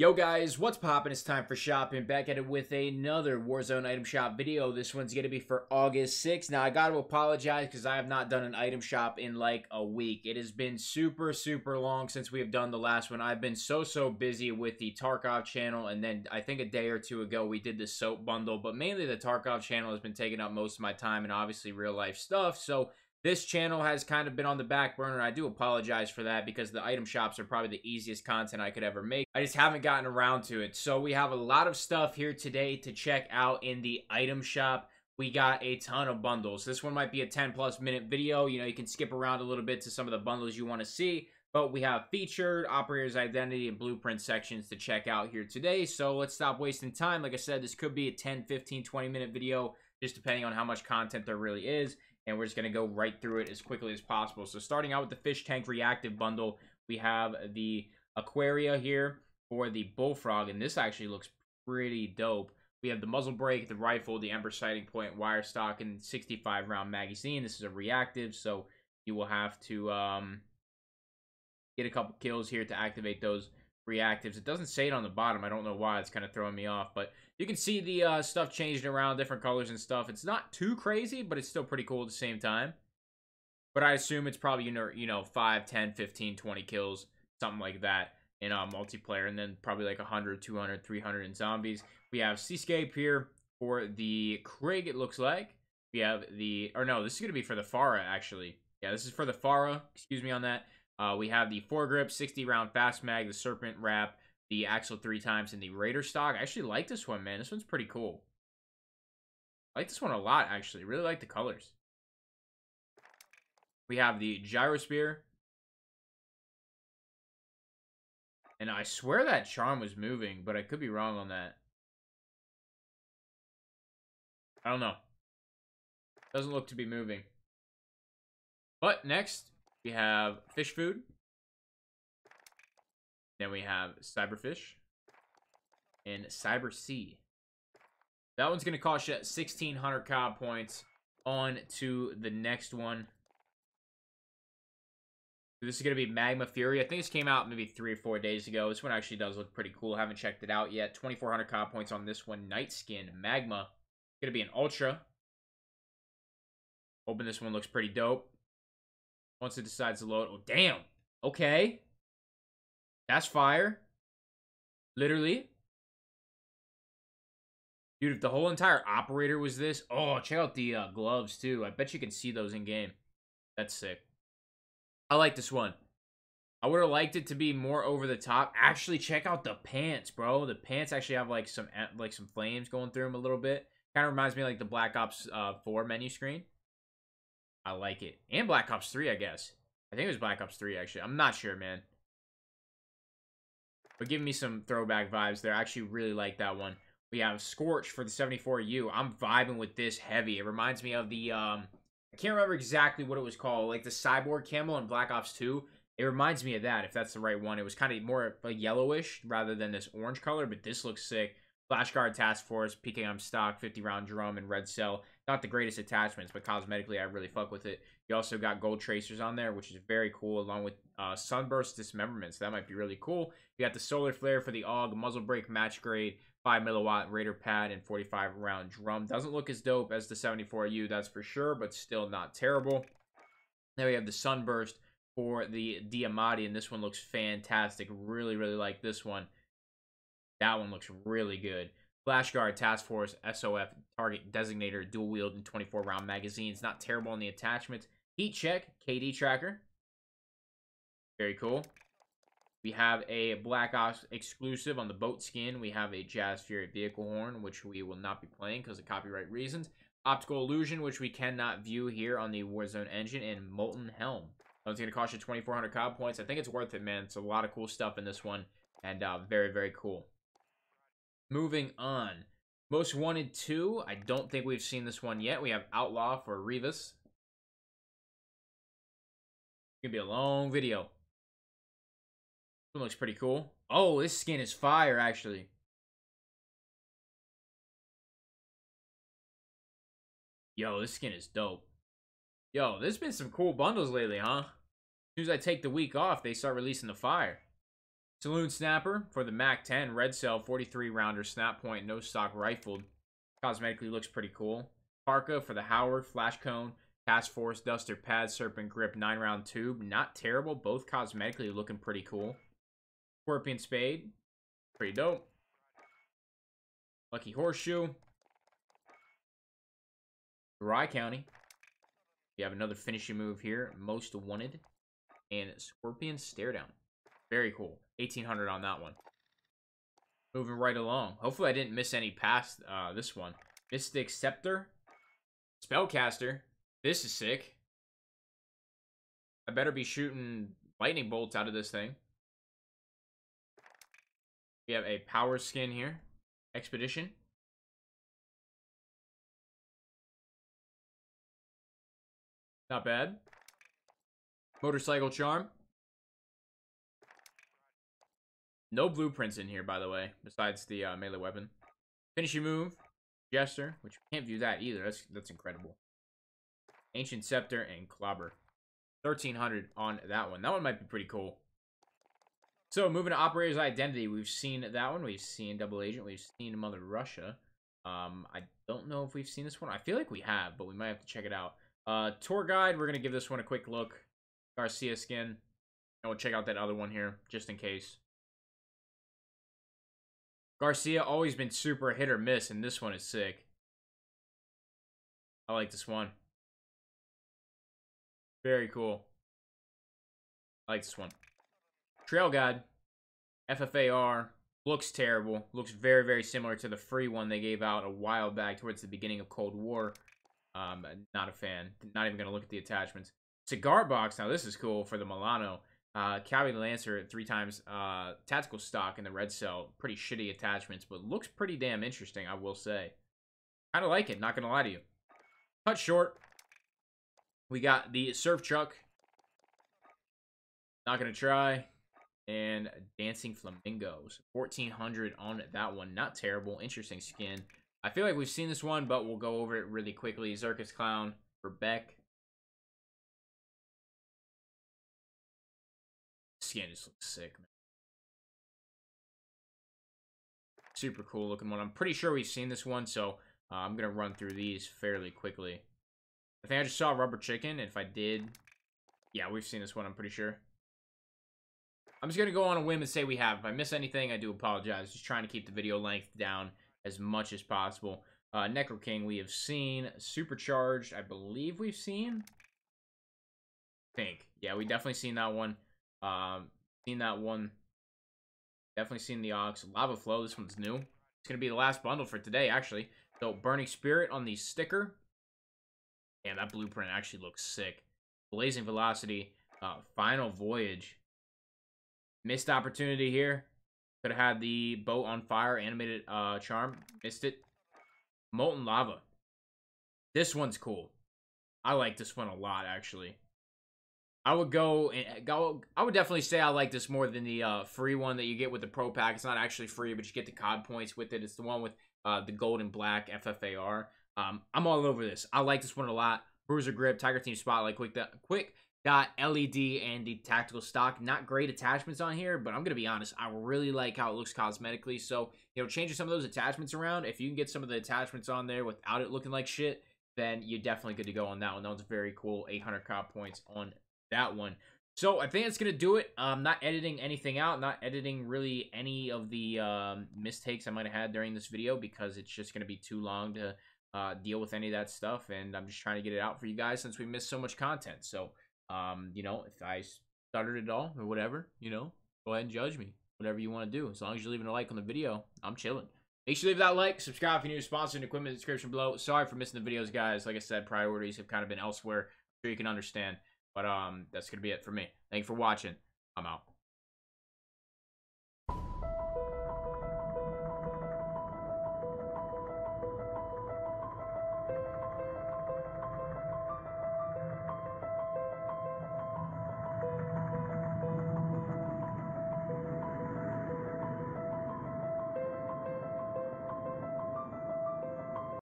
Yo guys, what's poppin'? It's time for shopping. Back at it with another Warzone item shop video. This one's to be for August 6th. Now, I got to apologize because I have not done an item shop in like a week. It has been super, super long since we have done the last one. I've been so, so busy with the Tarkov channel. And then I think a day or two ago, we did the soap bundle. But mainly the Tarkov channel has been taking up most of my time and obviously real life stuff. So this channel has kind of been on the back burner. I do apologize for that because the item shops are probably the easiest content I could ever make. I just haven't gotten around to it. So we have a lot of stuff here today to check out in the item shop. We got a ton of bundles. This one might be a 10 plus minute video. You know, you can skip around a little bit to some of the bundles you want to see. But we have featured, operator's identity, and blueprint sections to check out here today. So let's stop wasting time. Like I said, this could be a 10, 15, 20 minute video, just depending on how much content there really is and we're just going to go right through it as quickly as possible. So starting out with the Fish Tank Reactive Bundle, we have the Aquaria here for the Bullfrog, and this actually looks pretty dope. We have the muzzle brake, the rifle, the Ember sighting point, wire stock, and 65 round magazine. This is a reactive, so you will have to um, get a couple kills here to activate those reactives. It doesn't say it on the bottom. I don't know why. It's kind of throwing me off. But you can see the uh, stuff changing around, different colors and stuff. It's not too crazy, but it's still pretty cool at the same time. But I assume it's probably, you know, you know 5, 10, 15, 20 kills, something like that in uh, multiplayer. And then probably like 100, 200, 300 in zombies. We have Seascape here for the Krig, it looks like. We have the, or no, this is going to be for the FARA, actually. Yeah, this is for the FARA. Excuse me on that. Uh, we have the foregrip, 60 round fast mag, the serpent wrap, the axle three times, and the raider stock. I actually like this one, man. This one's pretty cool. I like this one a lot, actually. Really like the colors. We have the gyro spear. And I swear that charm was moving, but I could be wrong on that. I don't know. Doesn't look to be moving. But next, we have fish food. Then we have cyberfish and cyber sea. That one's going to cost you 1,600 COD points. On to the next one. This is going to be Magma Fury. I think this came out maybe three or four days ago. This one actually does look pretty cool. Haven't checked it out yet. 2,400 COD points on this one. Night Skin Magma. Going to be an Ultra. Hoping this one looks pretty dope. Once it decides to load. Oh, damn. Okay. That's fire. Literally. Dude, if the whole entire operator was this. Oh, check out the uh, gloves, too. I bet you can see those in game. That's sick. I like this one. I would have liked it to be more over the top. Actually, check out the pants, bro. The pants actually have like some like some flames going through them a little bit. Kind of reminds me of, like the Black Ops uh, 4 menu screen. I like it. And Black Ops 3, I guess. I think it was Black Ops 3, actually. I'm not sure, man. But giving me some throwback vibes there. I actually really like that one. We have Scorch for the 74U. I'm vibing with this heavy. It reminds me of the, um, I can't remember exactly what it was called. Like the Cyborg Camel in Black Ops 2. It reminds me of that, if that's the right one. It was kind of more like yellowish rather than this orange color, but this looks sick. Flashguard Task Force, PKM stock, 50 round drum, and red cell. Not the greatest attachments, but cosmetically, I really fuck with it. You also got gold tracers on there, which is very cool, along with uh, sunburst dismemberment. So that might be really cool. You got the solar flare for the AUG, muzzle brake match grade, 5 milliwatt Raider pad, and 45 round drum. Doesn't look as dope as the 74U, that's for sure, but still not terrible. Then we have the sunburst for the Diamatti, and this one looks fantastic. Really, really like this one. That one looks really good. Flashguard, Task Force, SOF, Target, Designator, dual wield, and 24 round magazines. Not terrible on the attachments. Heat check, KD tracker. Very cool. We have a Black Ops exclusive on the boat skin. We have a Jazz Fury vehicle horn, which we will not be playing because of copyright reasons. Optical illusion, which we cannot view here on the Warzone engine, and Molten Helm. It's going to cost you 2,400 COD points. I think it's worth it, man. It's a lot of cool stuff in this one, and uh, very, very cool. Moving on. Most Wanted 2. I don't think we've seen this one yet. We have Outlaw for Rivas. Gonna be a long video. One looks pretty cool. Oh, this skin is fire, actually. Yo, this skin is dope. Yo, there's been some cool bundles lately, huh? As soon as I take the week off, they start releasing the fire. Saloon Snapper for the MAC 10 Red Cell 43 rounder snap point, no stock rifled. Cosmetically looks pretty cool. Parka for the Howard Flash Cone, Task Force Duster Pad Serpent Grip 9 round tube. Not terrible. Both cosmetically looking pretty cool. Scorpion Spade. Pretty dope. Lucky Horseshoe. Rye County. You have another finishing move here. Most Wanted. And Scorpion Stare Down. Very cool. 1800 on that one. Moving right along. Hopefully I didn't miss any past uh, this one. Mystic Scepter. Spellcaster. This is sick. I better be shooting lightning bolts out of this thing. We have a power skin here. Expedition. Not bad. Motorcycle charm. No blueprints in here, by the way, besides the uh, melee weapon. Finishing move, Jester, which we can't view that either. That's that's incredible. Ancient Scepter and Clobber. 1300 on that one. That one might be pretty cool. So, moving to Operator's Identity, we've seen that one. We've seen Double Agent. We've seen Mother Russia. Um, I don't know if we've seen this one. I feel like we have, but we might have to check it out. Uh, Tour Guide, we're going to give this one a quick look. Garcia skin. And we'll check out that other one here, just in case. Garcia always been super hit or miss, and this one is sick. I like this one. Very cool. I like this one. Trail Guide. FFAR. Looks terrible. Looks very, very similar to the free one they gave out a while back towards the beginning of Cold War. Um, not a fan. Not even going to look at the attachments. Cigar box. Now, this is cool for the Milano. Uh, Cavi Lancer three times uh, tactical stock in the red cell. Pretty shitty attachments, but looks pretty damn interesting, I will say. Kind of like it, not going to lie to you. Cut short. We got the surf truck. Not going to try. And Dancing Flamingos. 1400 on that one. Not terrible. Interesting skin. I feel like we've seen this one, but we'll go over it really quickly. Circus Clown for Beck. Skin just looks sick, man. Super cool looking one. I'm pretty sure we've seen this one, so uh, I'm going to run through these fairly quickly. I think I just saw Rubber Chicken. If I did, yeah, we've seen this one, I'm pretty sure. I'm just going to go on a whim and say we have. If I miss anything, I do apologize. Just trying to keep the video length down as much as possible. Uh, Necro King, we have seen. Supercharged, I believe we've seen. Think. Yeah, we definitely seen that one. Um, seen that one. Definitely seen the Ox. Lava Flow, this one's new. It's going to be the last bundle for today, actually. So, Burning Spirit on the sticker. And that blueprint actually looks sick. Blazing Velocity. Uh, Final Voyage. Missed opportunity here. Could have had the boat on fire animated uh, charm. Missed it. Molten Lava. This one's cool. I like this one a lot, actually. I would go and go. I would definitely say I like this more than the uh, free one that you get with the Pro Pack. It's not actually free, but you get the COD points with it. It's the one with uh, the gold and black FFAR. Um, I'm all over this. I like this one a lot. Bruiser Grip, Tiger Team Spotlight, Quick Quick Dot LED, and the tactical stock. Not great attachments on here, but I'm gonna be honest. I really like how it looks cosmetically. So you know, changing some of those attachments around. If you can get some of the attachments on there without it looking like shit, then you're definitely good to go on that one. That one's very cool. 800 COD points on that one. So I think it's gonna do it. I'm not editing anything out, not editing really any of the um, mistakes I might have had during this video because it's just gonna be too long to uh, deal with any of that stuff, and I'm just trying to get it out for you guys since we missed so much content. So, um, you know, if I stuttered it all or whatever, you know, go ahead and judge me. Whatever you want to do, as long as you're leaving a like on the video, I'm chilling. Make sure you leave that like, subscribe if you're new, sponsor and equipment description below. Sorry for missing the videos, guys. Like I said, priorities have kind of been elsewhere. I'm sure you can understand. But um, that's gonna be it for me. Thank you for watching. I'm out.